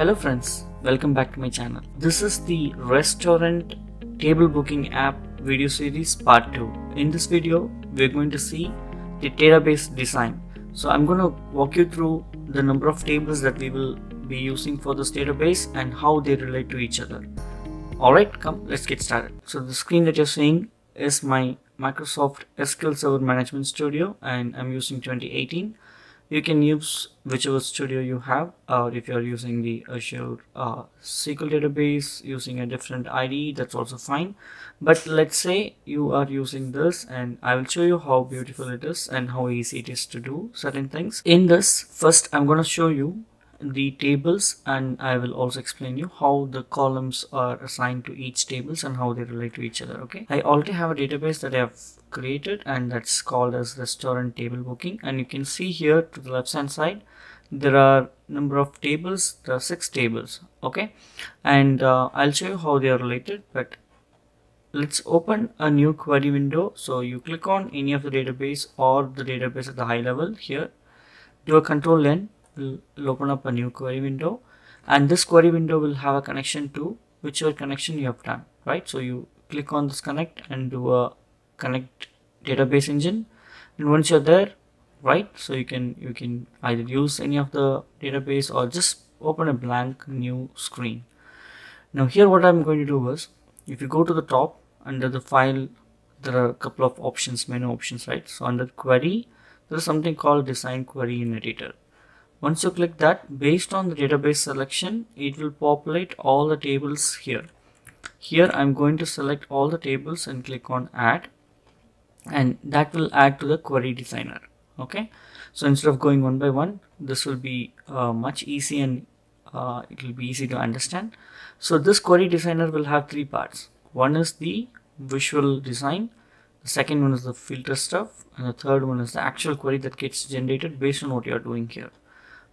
Hello friends, welcome back to my channel. This is the restaurant table booking app video series part 2. In this video, we're going to see the database design. So I'm going to walk you through the number of tables that we will be using for this database and how they relate to each other. Alright, come let's get started. So the screen that you're seeing is my Microsoft SQL Server Management Studio and I'm using 2018 you can use whichever studio you have or if you're using the Azure uh, SQL database using a different ID that's also fine. But let's say you are using this and I will show you how beautiful it is and how easy it is to do certain things. In this first I'm going to show you the tables and I will also explain you how the columns are assigned to each tables and how they relate to each other okay? I already have a database that I have created and that's called as restaurant table booking. And you can see here to the left hand side there are number of tables there are six tables okay? And uh, I'll show you how they are related but let's open a new query window. So you click on any of the database or the database at the high level here. Do a control N will open up a new query window. And this query window will have a connection to whichever connection you have done right? So you click on this connect and do a connect database engine. And once you're there right so you can you can either use any of the database or just open a blank new screen. Now here what i'm going to do is if you go to the top under the file there are a couple of options menu options right? So under query there is something called design query in editor. Once you click that, based on the database selection, it will populate all the tables here. Here I'm going to select all the tables and click on add and that will add to the query designer. Okay. So instead of going one by one, this will be uh, much easy and uh, it will be easy to understand. So this query designer will have three parts. One is the visual design. The second one is the filter stuff and the third one is the actual query that gets generated based on what you are doing here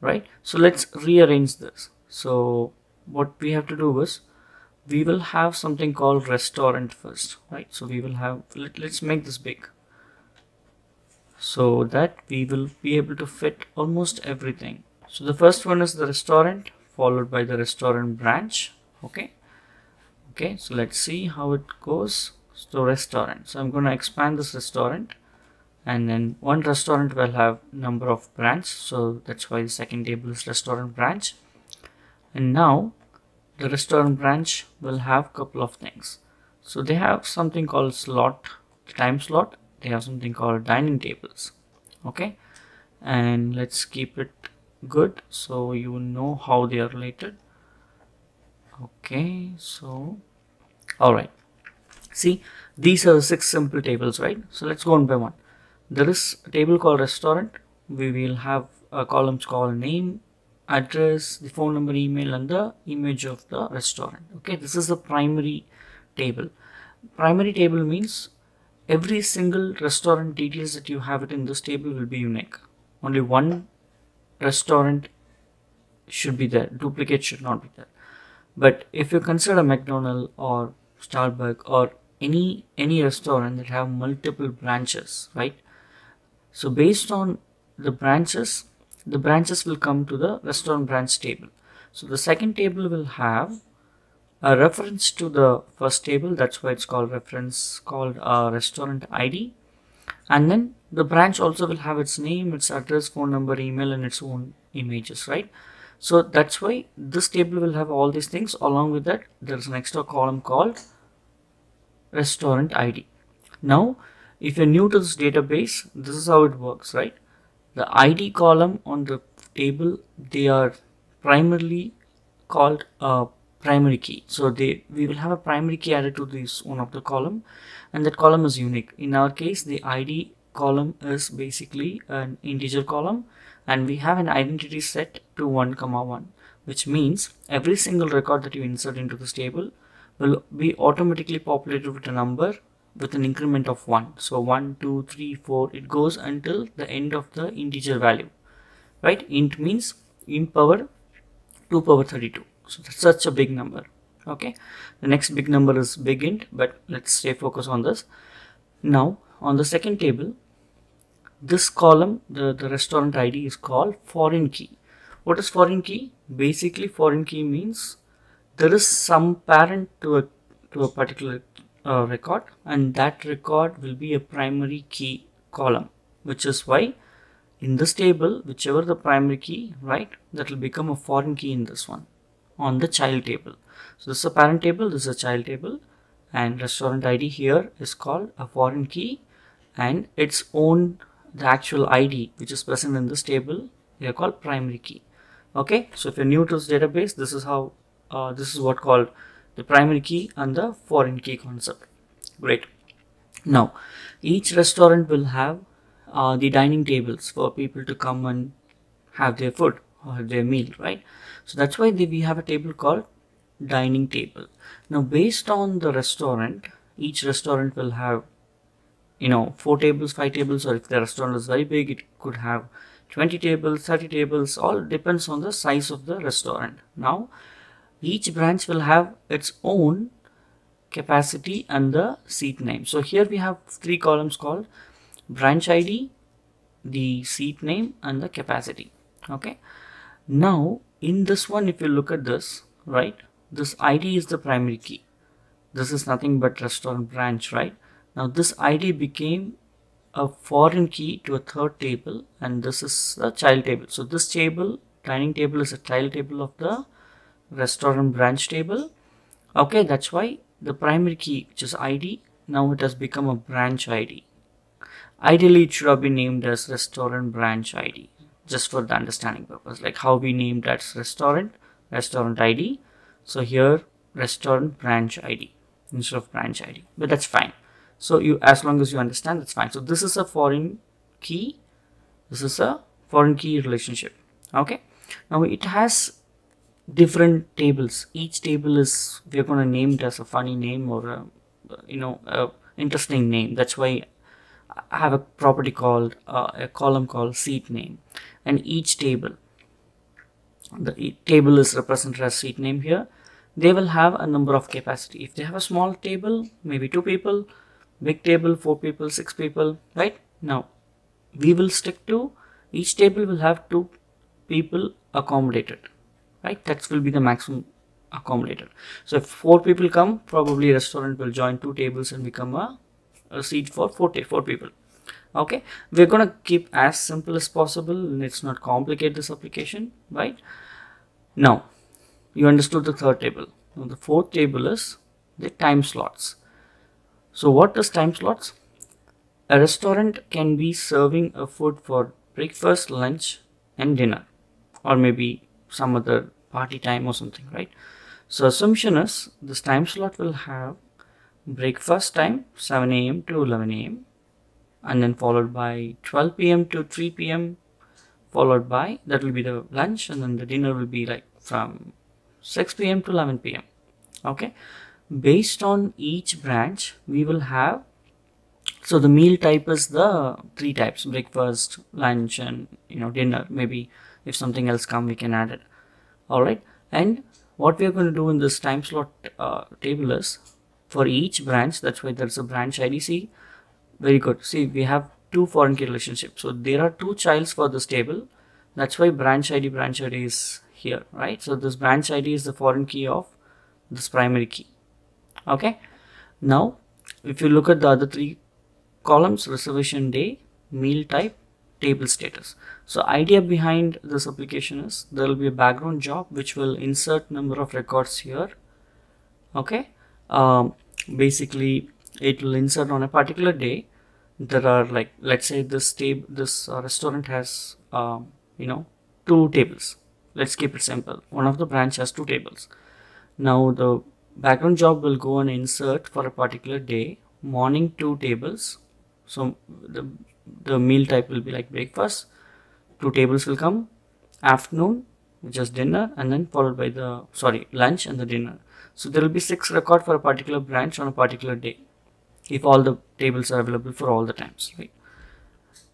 right so let's rearrange this so what we have to do is we will have something called restaurant first right? So we will have let, let's make this big. So that we will be able to fit almost everything. So the first one is the restaurant followed by the restaurant branch okay? Okay so let's see how it goes. So restaurant so i'm going to expand this restaurant and then one restaurant will have number of branch so that's why the second table is restaurant branch. And now the restaurant branch will have a couple of things. So they have something called slot time slot. They have something called dining tables. Okay? And let's keep it good so you know how they are related. Okay? So all right see these are six simple tables right? So let's go one by one. There is a table called restaurant. We will have a columns called name address the phone number email and the image of the restaurant. Okay this is the primary table. Primary table means every single restaurant details that you have it in this table will be unique. Only one restaurant should be there. Duplicate should not be there. But if you consider mcdonald or starbucks or any any restaurant that have multiple branches right? So based on the branches, the branches will come to the restaurant branch table. So the second table will have a reference to the first table. That's why it's called reference called a restaurant ID. And then the branch also will have its name, its address, phone number, email, and its own images, right? So that's why this table will have all these things. Along with that, there's an extra column called restaurant ID. Now, if you're new to this database this is how it works right the id column on the table they are primarily called a primary key. So they we will have a primary key added to this one of the column and that column is unique. In our case the id column is basically an integer column and we have an identity set to 1 comma 1 which means every single record that you insert into this table will be automatically populated with a number with an increment of 1 so 1 2 3 4 it goes until the end of the integer value right? Int means int power 2 power 32 so that's such a big number okay? The next big number is big int but let's stay focused on this. Now on the second table this column the, the restaurant id is called foreign key. What is foreign key? Basically foreign key means there is some parent to a to a particular record and that record will be a primary key column which is why in this table whichever the primary key right that will become a foreign key in this one on the child table. So this is a parent table this is a child table and restaurant id here is called a foreign key and its own the actual id which is present in this table they are called primary key. Okay? So if you're new to this database this is how uh, this is what called the primary key and the foreign key concept. Great. Now each restaurant will have uh, the dining tables for people to come and have their food or their meal right? So that's why they, we have a table called dining table. Now based on the restaurant each restaurant will have you know four tables five tables or if the restaurant is very big it could have 20 tables 30 tables all depends on the size of the restaurant. Now each branch will have its own capacity and the seat name. So here we have three columns called branch id the seat name and the capacity. Okay? Now in this one if you look at this right this id is the primary key. This is nothing but restaurant branch right? Now this id became a foreign key to a third table and this is a child table. So this table dining table is a child table of the restaurant branch table. Okay that's why the primary key which is id now it has become a branch id ideally it should have been named as restaurant branch id just for the understanding purpose like how we named as restaurant restaurant id so here restaurant branch id instead of branch id but that's fine. So you as long as you understand that's fine. So this is a foreign key. This is a foreign key relationship. Okay. Now it has different tables. Each table is we're going to name it as a funny name or a, you know a interesting name. That's why I have a property called uh, a column called seat name. And each table the table is represented as seat name here. They will have a number of capacity. If they have a small table maybe two people big table four people six people right? Now we will stick to each table will have two people accommodated right? That will be the maximum accommodated. So if four people come probably restaurant will join two tables and become a, a seat for four, four people. Okay? We're gonna keep as simple as possible. Let's not complicate this application. Right? Now you understood the third table. Now the fourth table is the time slots. So what is time slots? A restaurant can be serving a food for breakfast lunch and dinner or maybe some other party time or something right so assumption is this time slot will have breakfast time 7 a.m to 11 a.m and then followed by 12 p.m. to 3 p.m. followed by that will be the lunch and then the dinner will be like from 6 p.m. to 11 p.m. okay based on each branch we will have so the meal type is the three types breakfast lunch and you know dinner maybe if something else come we can add it. All right and what we are going to do in this time slot uh, table is for each branch that's why there's a branch idc very good. See we have two foreign key relationships. So there are two childs for this table. That's why branch id branch id is here right? So this branch id is the foreign key of this primary key. Okay? Now if you look at the other three columns reservation day meal type table status. So idea behind this application is there will be a background job which will insert number of records here. Okay? Um, basically it will insert on a particular day. There are like let's say this table this uh, restaurant has um, you know two tables. Let's keep it simple. One of the branch has two tables. Now the background job will go and insert for a particular day. Morning two tables. So the the meal type will be like breakfast two tables will come afternoon which is dinner and then followed by the sorry lunch and the dinner. So there will be six record for a particular branch on a particular day if all the tables are available for all the times right?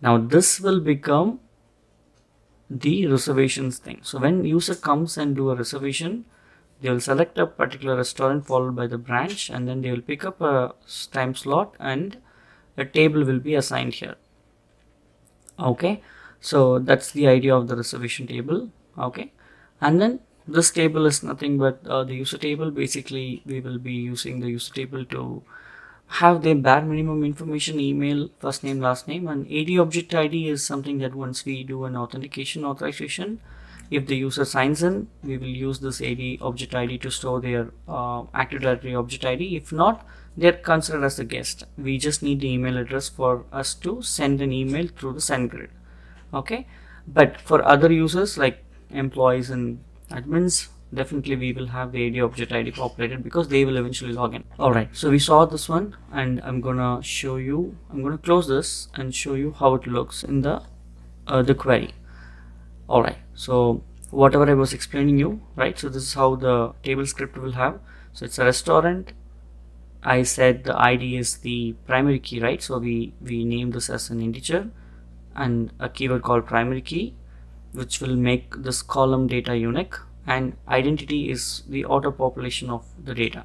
Now this will become the reservations thing. So when user comes and do a reservation they will select a particular restaurant followed by the branch and then they will pick up a time slot and a table will be assigned here okay. So that's the idea of the reservation table. Okay. And then this table is nothing but uh, the user table. Basically we will be using the user table to have the bare minimum information email first name last name and ad object id is something that once we do an authentication authorization if the user signs in we will use this ad object id to store their uh, active directory object id if not they're considered as a guest we just need the email address for us to send an email through the SendGrid okay but for other users like employees and admins definitely we will have the AD object ID populated because they will eventually log in. Alright, so we saw this one and I'm gonna show you, I'm gonna close this and show you how it looks in the uh, the query. Alright, so whatever I was explaining you, right? So this is how the table script will have. So it's a restaurant. I said the ID is the primary key, right? So we, we name this as an integer and a keyword called primary key, which will make this column data unique. And identity is the auto population of the data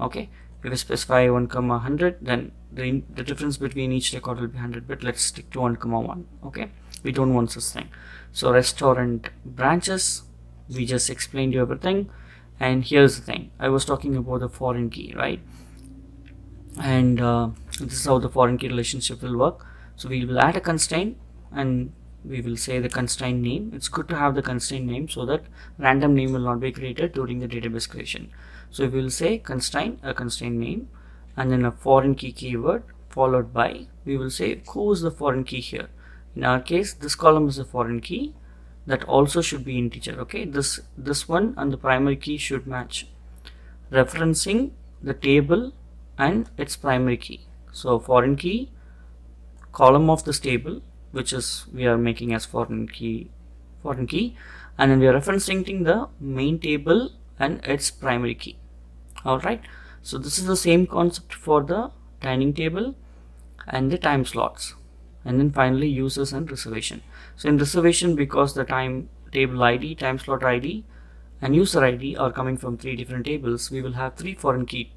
okay? If we specify 1 comma 100 then the, the difference between each record will be 100 but let's stick to 1 comma 1 okay? We don't want such thing. So restaurant branches we just explained you everything. And here's the thing I was talking about the foreign key right and uh, this is how the foreign key relationship will work. So we will add a constraint and we will say the constraint name. It's good to have the constraint name so that random name will not be created during the database creation. So we will say constraint a constraint name and then a foreign key keyword followed by we will say who is the foreign key here. In our case this column is a foreign key that also should be integer okay? This this one and the primary key should match. Referencing the table and its primary key. So foreign key column of this table which is we are making as foreign key foreign key and then we are referencing the main table and its primary key. All right so this is the same concept for the dining table and the time slots. And then finally users and reservation. So in reservation because the time table id time slot id and user id are coming from three different tables we will have three foreign key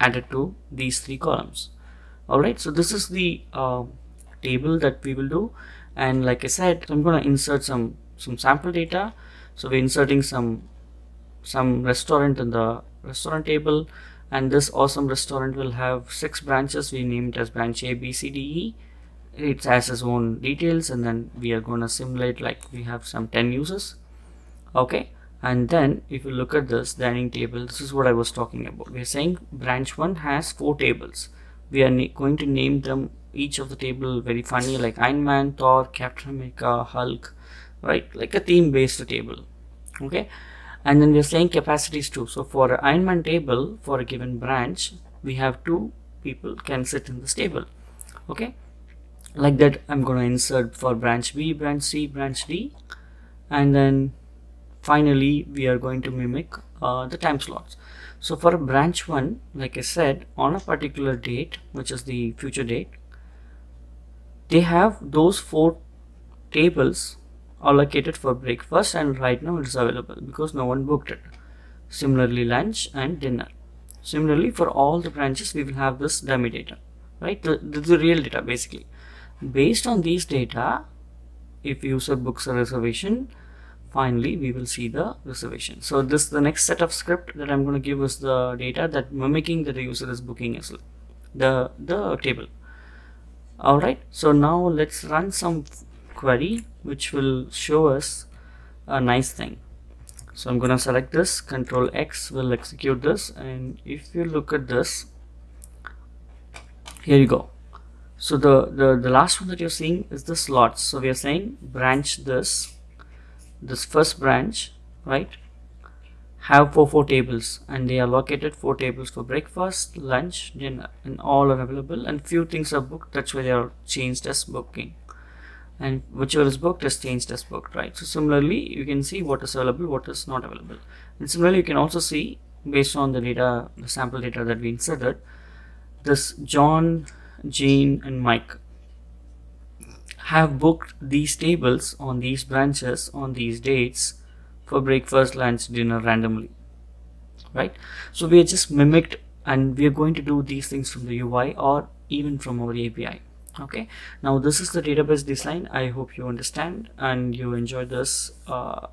added to these three columns. All right so this is the uh, table that we will do. And like I said I'm going to insert some some sample data. So we're inserting some some restaurant in the restaurant table. And this awesome restaurant will have six branches. We named it as branch A B C D E. It has its own details. And then we are going to simulate like we have some 10 users. Okay and then if you look at this dining table this is what I was talking about we're saying branch 1 has four tables we are going to name them each of the table very funny like Iron Man, Thor, Captain America, Hulk, right? Like a theme based table. Okay. And then we're saying capacities too. So for an Iron Man table for a given branch, we have two people can sit in this table. Okay. Like that I'm gonna insert for branch B, branch C, branch D, and then finally we are going to mimic uh, the time slots. So for branch 1, like I said, on a particular date, which is the future date, they have those four tables allocated for breakfast and right now it's available because no one booked it. Similarly lunch and dinner. Similarly for all the branches we will have this dummy data right? The, the, the real data basically. Based on these data if user books a reservation finally we will see the reservation. So this the next set of script that i'm going to give us the data that mimicking that the user is booking as well. The the table. Alright so now let's run some query which will show us a nice thing. So I'm gonna select this control X will execute this and if you look at this here you go. So the, the the last one that you're seeing is the slots. So we are saying branch this this first branch right have four four tables and they are located four tables for breakfast lunch dinner and all are available and few things are booked that's why they are changed as booking. And whichever is booked is changed as booked right? So similarly you can see what is available what is not available. And similarly you can also see based on the data the sample data that we inserted this John Jane and Mike have booked these tables on these branches on these dates for breakfast, lunch, dinner randomly, right? So we are just mimicked and we are going to do these things from the UI or even from our API. Okay, now this is the database design. I hope you understand and you enjoy this uh,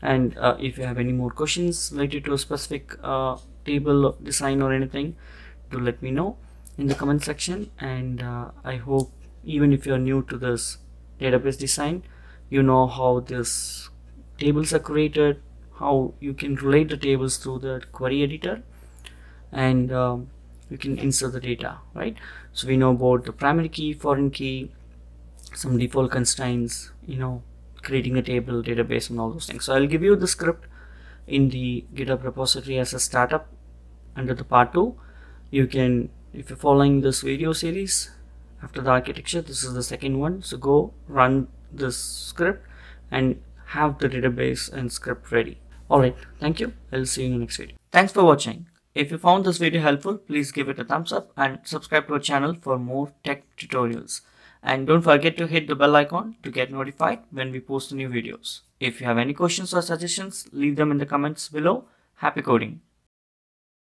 and uh, if you have any more questions related to a specific uh, table design or anything do let me know in the comment section and uh, I hope even if you're new to this database design. You know how this tables are created how you can relate the tables through the query editor and um, you can insert the data right? So we know about the primary key foreign key some default constraints you know creating a table database and all those things. So i'll give you the script in the github repository as a startup under the part 2 you can if you're following this video series after the architecture this is the second one. So go run this script and have the database and script ready. Alright thank you. I'll see you in the next video. Thanks for watching. If you found this video helpful please give it a thumbs up and subscribe to our channel for more tech tutorials. And don't forget to hit the bell icon to get notified when we post new videos. If you have any questions or suggestions leave them in the comments below. Happy coding